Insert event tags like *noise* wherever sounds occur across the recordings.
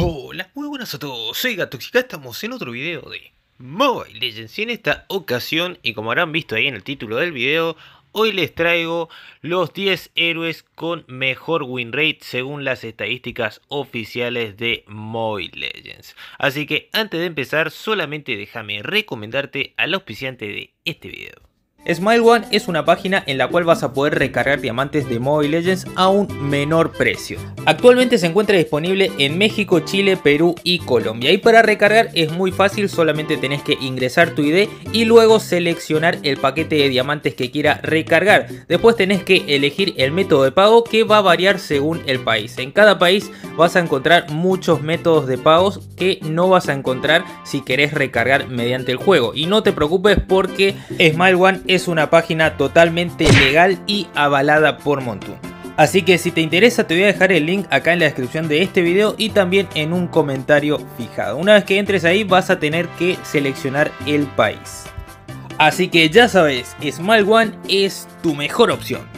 Hola, muy buenas a todos, soy Gatoxica, estamos en otro video de Mobile Legends y en esta ocasión, y como habrán visto ahí en el título del video, hoy les traigo los 10 héroes con mejor win rate según las estadísticas oficiales de Mobile Legends. Así que antes de empezar, solamente déjame recomendarte al auspiciante de este video. Smile One es una página en la cual vas a poder recargar diamantes de Mobile Legends a un menor precio. Actualmente se encuentra disponible en México, Chile, Perú y Colombia. Y para recargar es muy fácil, solamente tenés que ingresar tu ID y luego seleccionar el paquete de diamantes que quiera recargar. Después tenés que elegir el método de pago que va a variar según el país. En cada país vas a encontrar muchos métodos de pagos que no vas a encontrar si querés recargar mediante el juego. Y no te preocupes porque Smile One es una página totalmente legal y avalada por Montu. Así que si te interesa te voy a dejar el link acá en la descripción de este video y también en un comentario fijado. Una vez que entres ahí vas a tener que seleccionar el país. Así que ya sabes, Smile One es tu mejor opción.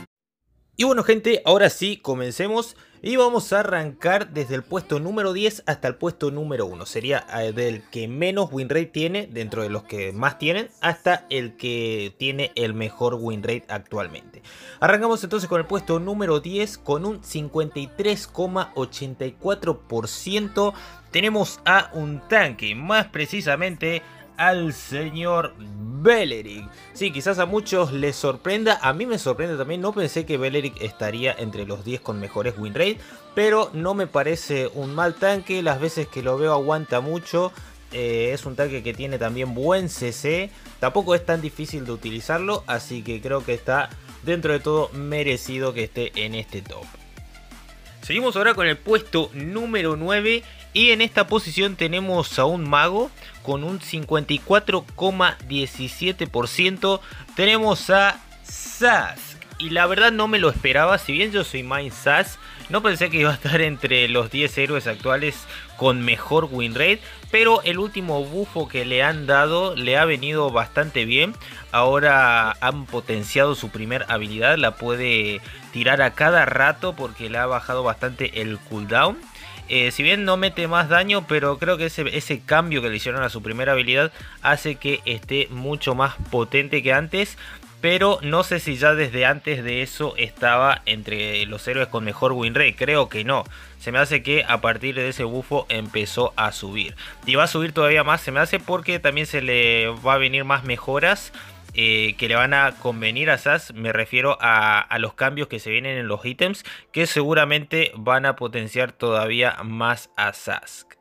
Y bueno gente, ahora sí, comencemos. Y vamos a arrancar desde el puesto número 10 hasta el puesto número 1. Sería eh, del que menos win rate tiene, dentro de los que más tienen, hasta el que tiene el mejor win rate actualmente. Arrancamos entonces con el puesto número 10 con un 53,84%. Tenemos a un tanque, más precisamente al señor Beleric. Sí, quizás a muchos les sorprenda, a mí me sorprende también, no pensé que Beleric estaría entre los 10 con mejores win rate, pero no me parece un mal tanque, las veces que lo veo aguanta mucho, eh, es un tanque que tiene también buen CC, tampoco es tan difícil de utilizarlo, así que creo que está dentro de todo merecido que esté en este top. Seguimos ahora con el puesto número 9 y en esta posición tenemos a un mago con un 54,17%. Tenemos a Sask. Y la verdad no me lo esperaba, si bien yo soy Mind Sask, no pensé que iba a estar entre los 10 héroes actuales con mejor win rate, pero el último bufo que le han dado le ha venido bastante bien. Ahora han potenciado su primer habilidad, la puede tirar a cada rato porque le ha bajado bastante el cooldown. Eh, si bien no mete más daño, pero creo que ese, ese, cambio que le hicieron a su primera habilidad hace que esté mucho más potente que antes. Pero no sé si ya desde antes de eso estaba entre los héroes con mejor win rate. Creo que no. Se me hace que a partir de ese bufo empezó a subir. Y va a subir todavía más. Se me hace porque también se le va a venir más mejoras eh, que le van a convenir a SAS, me refiero a, los cambios que se vienen en los ítems, que seguramente van a potenciar todavía más a Sask.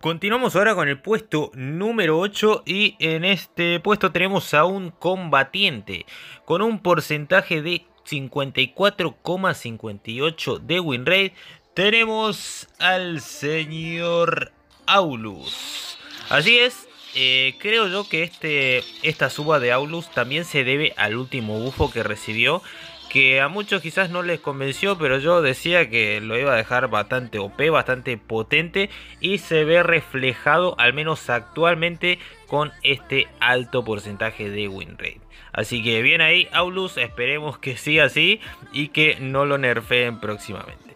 Continuamos ahora con el puesto número 8 y en este puesto tenemos a un combatiente con un porcentaje de 54,58 de win rate. Tenemos al señor Aulus. Así es, eh, creo yo que este, esta suba de Aulus también se debe al último bufo que recibió. Que a muchos quizás no les convenció, pero yo decía que lo iba a dejar bastante OP, bastante potente. Y se ve reflejado, al menos actualmente, con este alto porcentaje de win rate. Así que bien ahí, Aulus, esperemos que siga así y que no lo nerfeen próximamente.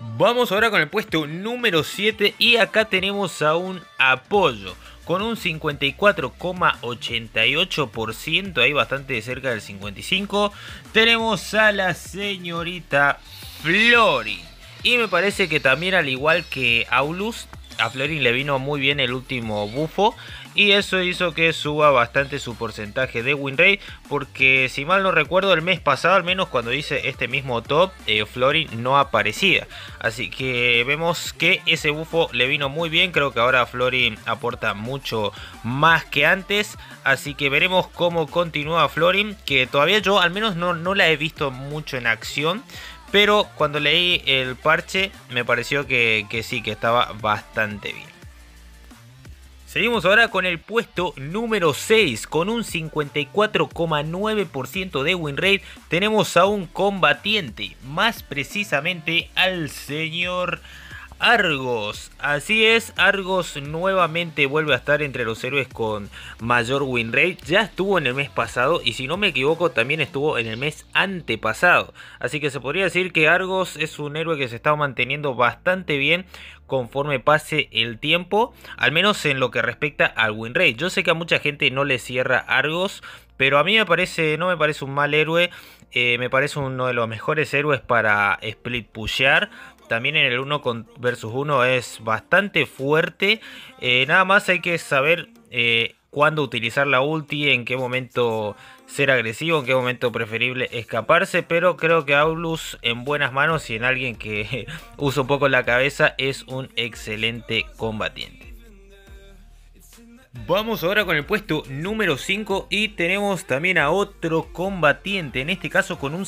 Vamos ahora con el puesto número 7 y acá tenemos a un apoyo con un 54,88%, ahí bastante cerca del 55%. Tenemos a la señorita Florin. Y me parece que también al igual que Aulus, a Florin le vino muy bien el último bufo y eso hizo que suba bastante su porcentaje de win rate porque si mal no recuerdo el mes pasado al menos cuando hice este mismo top eh, Florin no aparecía así que vemos que ese bufo le vino muy bien creo que ahora Florin aporta mucho más que antes así que veremos cómo continúa Florin que todavía yo al menos no, no la he visto mucho en acción pero cuando leí el parche me pareció que, que sí, que estaba bastante bien. Seguimos ahora con el puesto número 6 con un 54,9% de win rate. Tenemos a un combatiente, más precisamente al señor Argos. Así es, Argos nuevamente vuelve a estar entre los héroes con mayor win rate. Ya estuvo en el mes pasado y si no me equivoco también estuvo en el mes antepasado. Así que se podría decir que Argos es un héroe que se está manteniendo bastante bien conforme pase el tiempo, al menos en lo que respecta al win rate. Yo sé que a mucha gente no le cierra Argos, pero a mí me parece, no me parece un mal héroe. Eh, me parece uno de los mejores héroes para split pushear. También en el 1 versus 1 es bastante fuerte. Eh, nada más hay que saber eh, cuándo utilizar la ulti, en qué momento ser agresivo, en qué momento preferible escaparse. Pero creo que Aulus en buenas manos y en alguien que *laughs* usa un poco la cabeza es un excelente combatiente. Vamos ahora con el puesto número 5 y tenemos también a otro combatiente, en este caso con un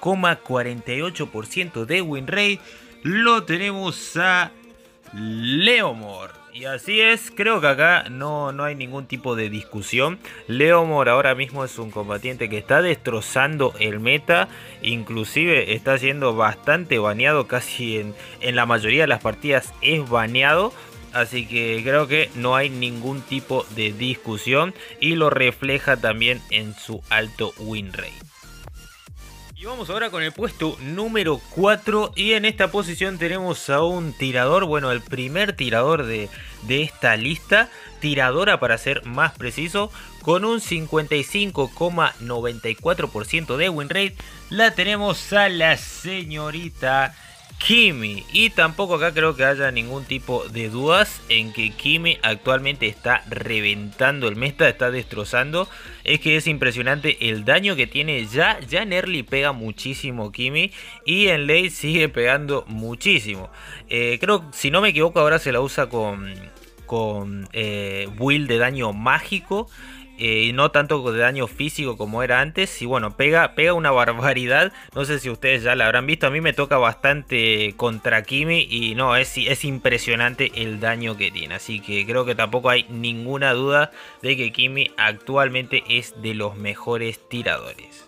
55,48% de win rate. Lo tenemos a Leomor. Y así es, creo que acá no, no hay ningún tipo de discusión. Leomor ahora mismo es un combatiente que está destrozando el meta. Inclusive está siendo bastante baneado, casi en, en la mayoría de las partidas es baneado. Así que creo que no hay ningún tipo de discusión y lo refleja también en su alto win rate. Y vamos ahora con el puesto número 4 y en esta posición tenemos a un tirador, bueno el primer tirador de, de esta lista, tiradora para ser más preciso, con un 55,94% de win rate, la tenemos a la señorita Kimi. Y tampoco acá creo que haya ningún tipo de dudas en que Kimi actualmente está reventando el meta, está destrozando. Es que es impresionante el daño que tiene ya. Ya en early pega muchísimo Kimi y en late sigue pegando muchísimo. Eh, creo, si no me equivoco, ahora se la usa con, con eh, de daño mágico. Eh, no tanto de daño físico como era antes. Y bueno, pega, pega una barbaridad. No sé si ustedes ya la habrán visto. A mí me toca bastante contra Kimi. Y no, es, es impresionante el daño que tiene. Así que creo que tampoco hay ninguna duda de que Kimi actualmente es de los mejores tiradores.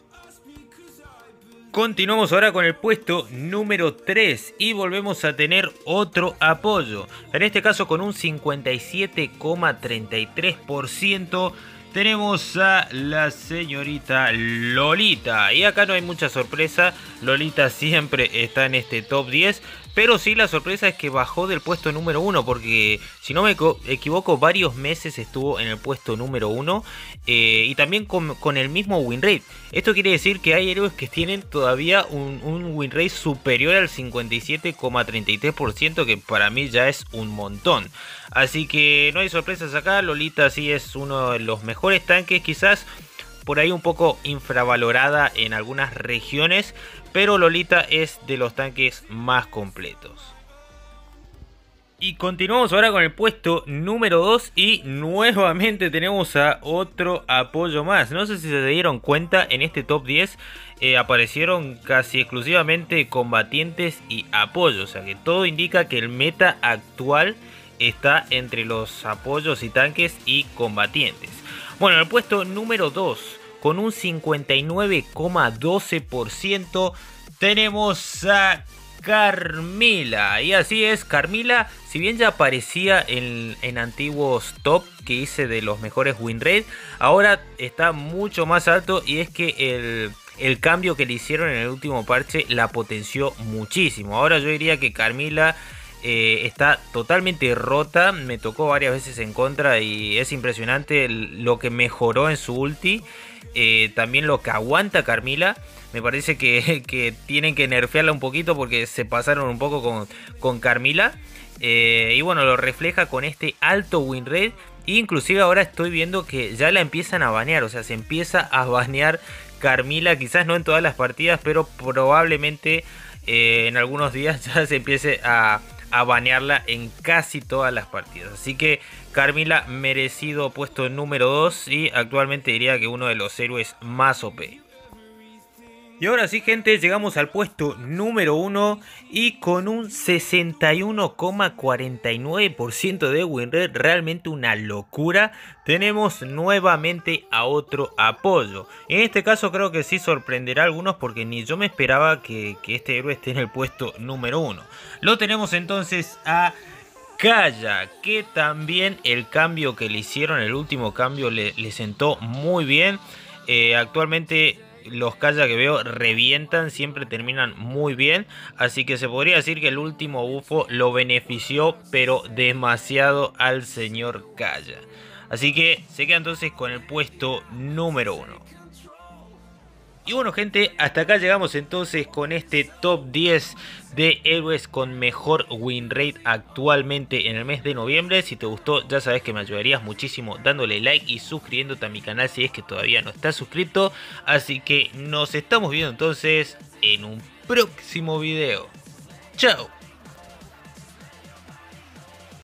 Continuamos ahora con el puesto número 3 y volvemos a tener otro apoyo. En este caso con un 57,33% tenemos a la señorita Lolita. Y acá no hay mucha sorpresa. Lolita siempre está en este top 10. Pero sí la sorpresa es que bajó del puesto número 1. Porque si no me equivoco varios meses estuvo en el puesto número 1. Eh, y también con, el mismo win rate. Esto quiere decir que hay héroes que tienen todavía un, un win rate superior al 57,33%. Que para mí ya es un montón. Así que no hay sorpresas acá. Lolita sí es uno de los mejores tanques. Quizás por ahí un poco infravalorada en algunas regiones pero Lolita es de los tanques más completos. Y continuamos ahora con el puesto número 2 y nuevamente tenemos a otro apoyo más. No sé si se dieron cuenta, en este top 10 eh, aparecieron casi exclusivamente combatientes y apoyos. O sea que todo indica que el meta actual está entre los apoyos y tanques y combatientes. Bueno, en el puesto número 2 con un 59,12%. Tenemos a Carmila. Y así es, Carmila, si bien ya aparecía en, antiguos top que hice de los mejores win rate, ahora está mucho más alto y es que el, el cambio que le hicieron en el último parche la potenció muchísimo. Ahora yo diría que Carmila eh, está totalmente rota. Me tocó varias veces en contra y es impresionante lo que mejoró en su ulti. Eh, también lo que aguanta Carmila. Me parece *laughs* que, tienen que nerfearla un poquito porque se pasaron un poco con, con Carmila. Eh, y bueno, lo refleja con este alto win rate. Inclusive ahora estoy viendo que ya la empiezan a banear. O sea, se empieza a banear Carmila. Quizás no en todas las partidas, pero probablemente en algunos días *laughs* ya se empiece a a banearla en casi todas las partidas. Así que Carmila merecido puesto número 2 y actualmente diría que uno de los héroes más OP. Y ahora sí, gente, llegamos al puesto número 1 y con un 61,49% de win rate, realmente una locura, tenemos nuevamente a otro apoyo. En este caso creo que sí sorprenderá a algunos porque ni yo me esperaba que, este héroe esté en el puesto número 1. Lo tenemos entonces a Kaya, que también el cambio que le hicieron, el último cambio le, sentó muy bien. Eh, actualmente los Kaya que veo revientan, siempre terminan muy bien. Así que se podría decir que el último bufo lo benefició, pero demasiado al señor Kaya. Así que se queda entonces con el puesto número uno. Y bueno gente, hasta acá llegamos entonces con este top 10 de héroes con mejor win rate actualmente en el mes de noviembre. Si te gustó ya sabes que me ayudarías muchísimo dándole like y suscribiéndote a mi canal si es que todavía no estás suscrito. Así que nos estamos viendo entonces en un próximo video. Chao.